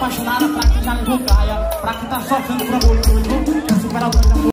apaixonada, pra quem já levou praia, pra quem tá sofrendo por amor, eu superador de amor.